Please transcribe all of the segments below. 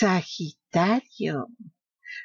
Sagitario.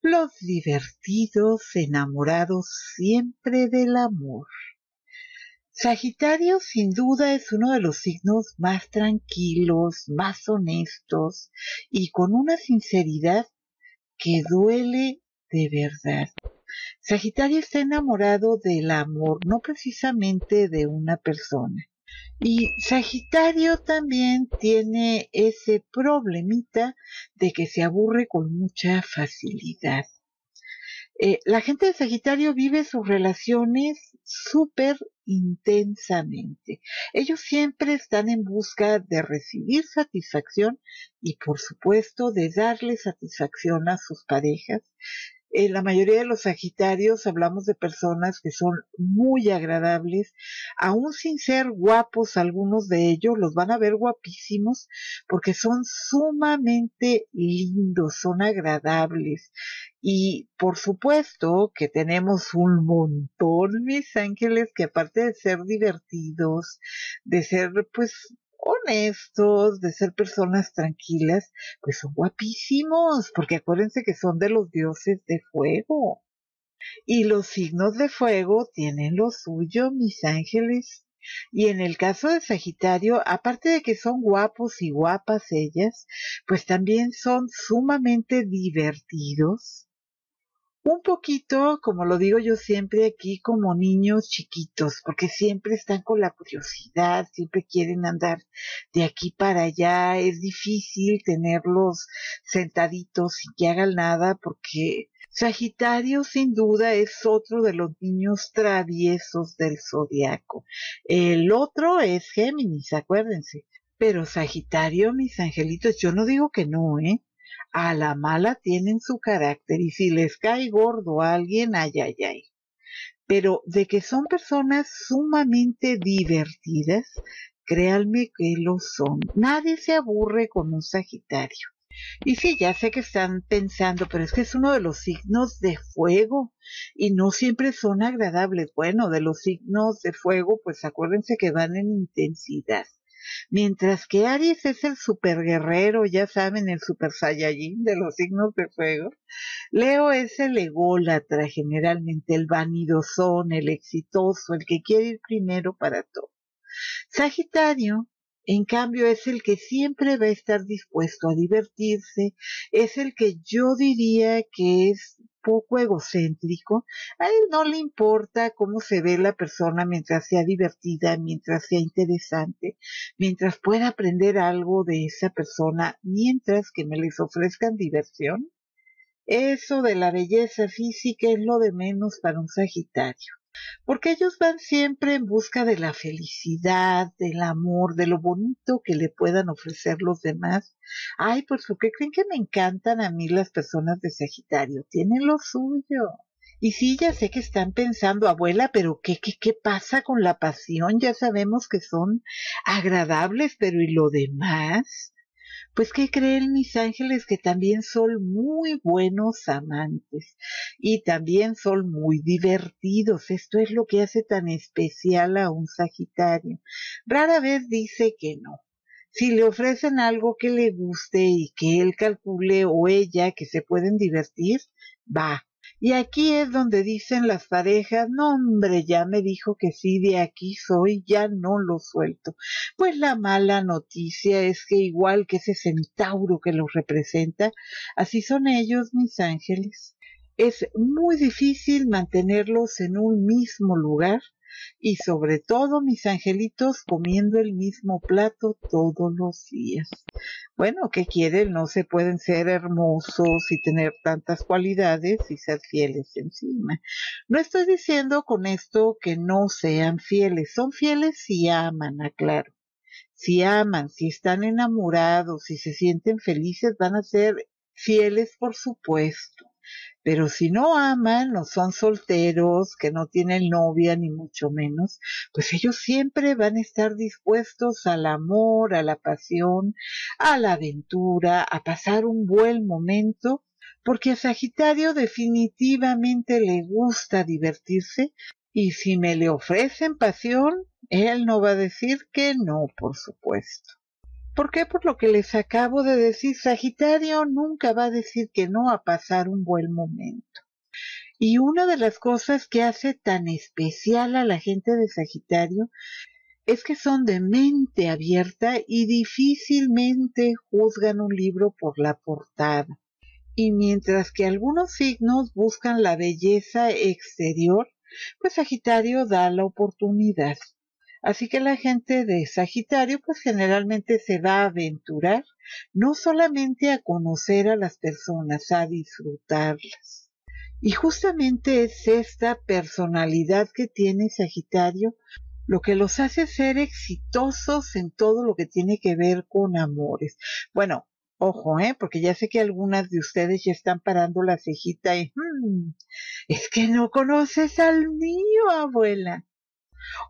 Los divertidos enamorados siempre del amor. Sagitario sin duda es uno de los signos más tranquilos, más honestos y con una sinceridad que duele de verdad. Sagitario está enamorado del amor, no precisamente de una persona. Y Sagitario también tiene ese problemita de que se aburre con mucha facilidad. Eh, la gente de Sagitario vive sus relaciones súper intensamente. Ellos siempre están en busca de recibir satisfacción y por supuesto de darle satisfacción a sus parejas en la mayoría de los Sagitarios hablamos de personas que son muy agradables, aún sin ser guapos algunos de ellos, los van a ver guapísimos porque son sumamente lindos, son agradables. Y por supuesto que tenemos un montón, mis ángeles, que aparte de ser divertidos, de ser pues honestos, de ser personas tranquilas, pues son guapísimos, porque acuérdense que son de los dioses de fuego. Y los signos de fuego tienen lo suyo, mis ángeles. Y en el caso de Sagitario, aparte de que son guapos y guapas ellas, pues también son sumamente divertidos, un poquito, como lo digo yo siempre aquí, como niños chiquitos, porque siempre están con la curiosidad, siempre quieren andar de aquí para allá, es difícil tenerlos sentaditos y que hagan nada, porque Sagitario sin duda es otro de los niños traviesos del zodiaco. El otro es Géminis, acuérdense. Pero Sagitario, mis angelitos, yo no digo que no, ¿eh? A la mala tienen su carácter y si les cae gordo a alguien, ay, ay, ay. Pero de que son personas sumamente divertidas, créanme que lo son. Nadie se aburre con un Sagitario. Y sí, ya sé que están pensando, pero es que es uno de los signos de fuego y no siempre son agradables. Bueno, de los signos de fuego, pues acuérdense que van en intensidad. Mientras que Aries es el super guerrero, ya saben, el super saiyajin de los signos de fuego. Leo es el ególatra, generalmente el vanidosón, el exitoso, el que quiere ir primero para todo. Sagitario en cambio, es el que siempre va a estar dispuesto a divertirse, es el que yo diría que es poco egocéntrico. A él no le importa cómo se ve la persona mientras sea divertida, mientras sea interesante, mientras pueda aprender algo de esa persona, mientras que me les ofrezcan diversión. Eso de la belleza física es lo de menos para un Sagitario porque ellos van siempre en busca de la felicidad, del amor, de lo bonito que le puedan ofrecer los demás. Ay, por su que creen que me encantan a mí las personas de Sagitario, tienen lo suyo. Y sí, ya sé que están pensando, abuela, pero ¿qué, qué, qué pasa con la pasión? Ya sabemos que son agradables, pero ¿y lo demás? Pues ¿qué creen mis ángeles que también son muy buenos amantes y también son muy divertidos? Esto es lo que hace tan especial a un Sagitario. Rara vez dice que no. Si le ofrecen algo que le guste y que él calcule o ella que se pueden divertir, va, y aquí es donde dicen las parejas, no hombre, ya me dijo que sí, de aquí soy, ya no lo suelto. Pues la mala noticia es que igual que ese centauro que los representa, así son ellos, mis ángeles. Es muy difícil mantenerlos en un mismo lugar y sobre todo mis angelitos comiendo el mismo plato todos los días. Bueno, ¿qué quieren? No se pueden ser hermosos y tener tantas cualidades y ser fieles encima. No estoy diciendo con esto que no sean fieles, son fieles si aman, aclaro. Si aman, si están enamorados, si se sienten felices, van a ser fieles por supuesto pero si no aman o son solteros, que no tienen novia ni mucho menos, pues ellos siempre van a estar dispuestos al amor, a la pasión, a la aventura, a pasar un buen momento, porque a Sagitario definitivamente le gusta divertirse y si me le ofrecen pasión, él no va a decir que no, por supuesto. ¿Por qué? Por lo que les acabo de decir, Sagitario nunca va a decir que no a pasar un buen momento. Y una de las cosas que hace tan especial a la gente de Sagitario es que son de mente abierta y difícilmente juzgan un libro por la portada. Y mientras que algunos signos buscan la belleza exterior, pues Sagitario da la oportunidad. Así que la gente de Sagitario pues generalmente se va a aventurar no solamente a conocer a las personas, a disfrutarlas. Y justamente es esta personalidad que tiene Sagitario lo que los hace ser exitosos en todo lo que tiene que ver con amores. Bueno, ojo, ¿eh? Porque ya sé que algunas de ustedes ya están parando la cejita y, hmm, es que no conoces al mío, abuela.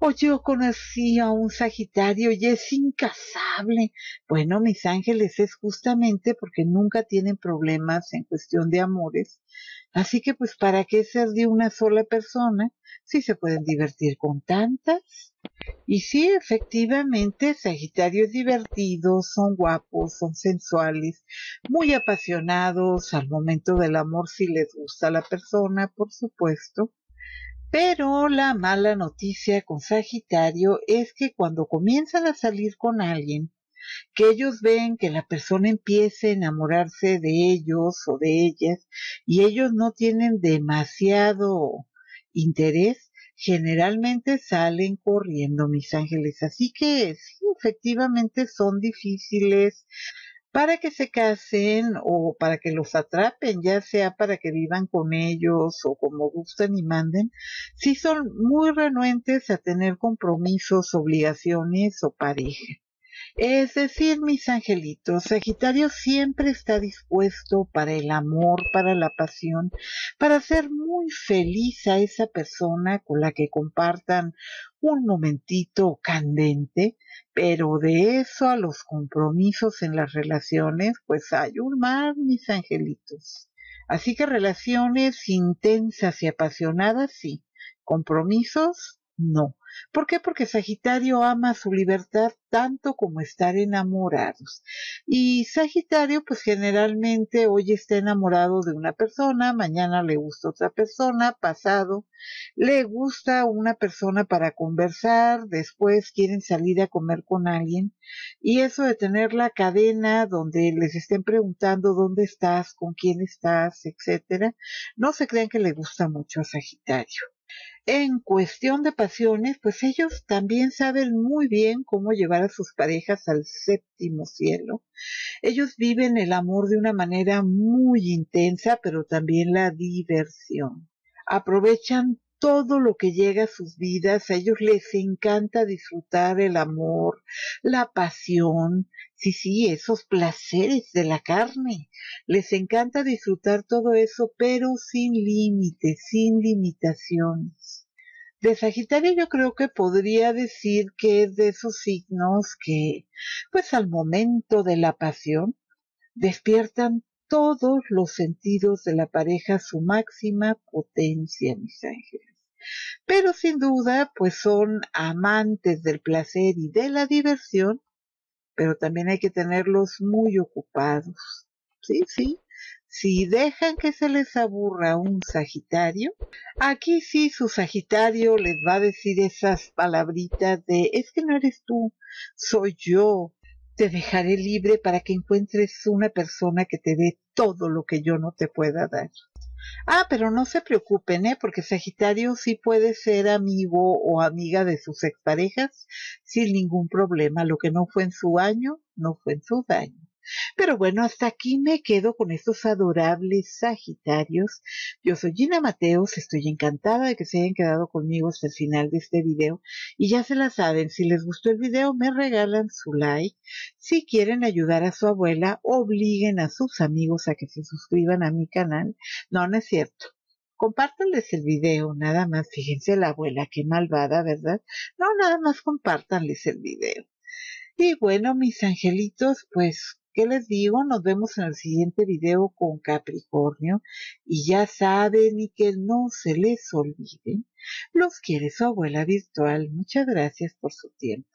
O yo conocí a un Sagitario y es incasable. Bueno, mis ángeles es justamente porque nunca tienen problemas en cuestión de amores. Así que pues, ¿para qué ser de una sola persona si se pueden divertir con tantas? Y sí, efectivamente, Sagitario es divertido, son guapos, son sensuales, muy apasionados al momento del amor si les gusta la persona, por supuesto. Pero la mala noticia con Sagitario es que cuando comienzan a salir con alguien, que ellos ven que la persona empiece a enamorarse de ellos o de ellas y ellos no tienen demasiado interés, generalmente salen corriendo mis ángeles. Así que sí, efectivamente son difíciles para que se casen o para que los atrapen, ya sea para que vivan con ellos o como gusten y manden, sí son muy renuentes a tener compromisos, obligaciones o pareja. Es decir, mis angelitos, Sagitario siempre está dispuesto para el amor, para la pasión, para hacer muy feliz a esa persona con la que compartan un momentito candente, pero de eso a los compromisos en las relaciones, pues hay un mar, mis angelitos. Así que relaciones intensas y apasionadas, sí. Compromisos, no. ¿Por qué? Porque Sagitario ama su libertad tanto como estar enamorados. Y Sagitario, pues generalmente hoy está enamorado de una persona, mañana le gusta otra persona, pasado le gusta una persona para conversar, después quieren salir a comer con alguien. Y eso de tener la cadena donde les estén preguntando dónde estás, con quién estás, etcétera, no se crean que le gusta mucho a Sagitario. En cuestión de pasiones, pues ellos también saben muy bien cómo llevar a sus parejas al séptimo cielo. Ellos viven el amor de una manera muy intensa, pero también la diversión. Aprovechan todo lo que llega a sus vidas, a ellos les encanta disfrutar el amor, la pasión, sí, sí, esos placeres de la carne. Les encanta disfrutar todo eso, pero sin límites, sin limitaciones. De Sagitario yo creo que podría decir que es de esos signos que, pues al momento de la pasión, despiertan todos los sentidos de la pareja su máxima potencia, mis ángeles. Pero sin duda, pues son amantes del placer y de la diversión, pero también hay que tenerlos muy ocupados. Sí, sí. Si dejan que se les aburra un Sagitario, aquí sí su Sagitario les va a decir esas palabritas de es que no eres tú, soy yo, te dejaré libre para que encuentres una persona que te dé todo lo que yo no te pueda dar. Ah, pero no se preocupen, ¿eh? Porque Sagitario sí puede ser amigo o amiga de sus exparejas sin ningún problema. Lo que no fue en su año, no fue en su daño. Pero bueno, hasta aquí me quedo con estos adorables Sagitarios. Yo soy Gina Mateos, estoy encantada de que se hayan quedado conmigo hasta el final de este video. Y ya se la saben, si les gustó el video, me regalan su like. Si quieren ayudar a su abuela, obliguen a sus amigos a que se suscriban a mi canal. No, no es cierto. Compártanles el video, nada más. Fíjense la abuela, qué malvada, ¿verdad? No, nada más compártanles el video. Y bueno, mis angelitos, pues ¿Qué les digo? Nos vemos en el siguiente video con Capricornio y ya saben y que no se les olvide, los quiere su abuela virtual. Muchas gracias por su tiempo.